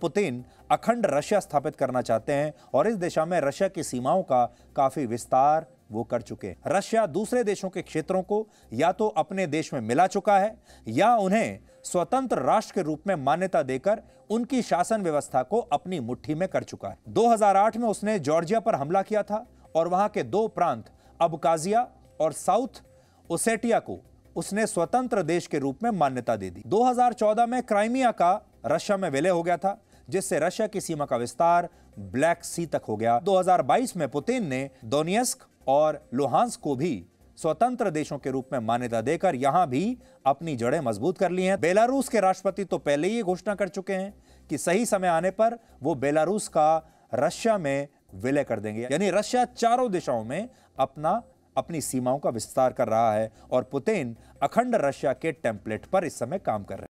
Putin अखंड Russia स्थापित करना चाहते हैं और इस दिशा में रशिया की सीमाओं का काफ़ी विस्तार वो कर चुके हैं। रशिया दूसरे देशों के क्षेत्रों को या तो अपने देश में मिला चुका है या उन्हें स्वतंत्र राष्ट्र के रूप में मान्यता देकर उनकी शासन व्यवस्था को अपनी मुट्ठी में कर चुका है। 2008 में उसने जॉर्जिया पर हमला किया था और वहाँ के दो प्रांत, अबकाजिया और साउथ ओसेटिया को उसने स्वतंत्र देश के रूप में मान्यता दे दी। 2014 में क्राइमिया का रशिया में विलय हो गया था जिससे रशिया की सीमा का विस्तार ब्लैक सी तक हो गया। 2022 में पुतिन ने दोनियस्क और लोहांस को भी स्वतंत्र देशों के रूप में मान्यता देकर यहाँ भी अपनी जड़ें मज़बूत कर ली हैं। बेलारूस के राष्ट्रपति तो पहले ही घोषणा कर चुके हैं कि सही समय आने पर वो बेलारूस का रशिया में विलय कर देंगे। यानी रशिया चारों दिशाओं में अपना, अपनी सीमाओं का विस्तार कर रहा है और पुतिन अखंड रशिया के टेम्पलेट पर इस समय काम कर रहे हैं।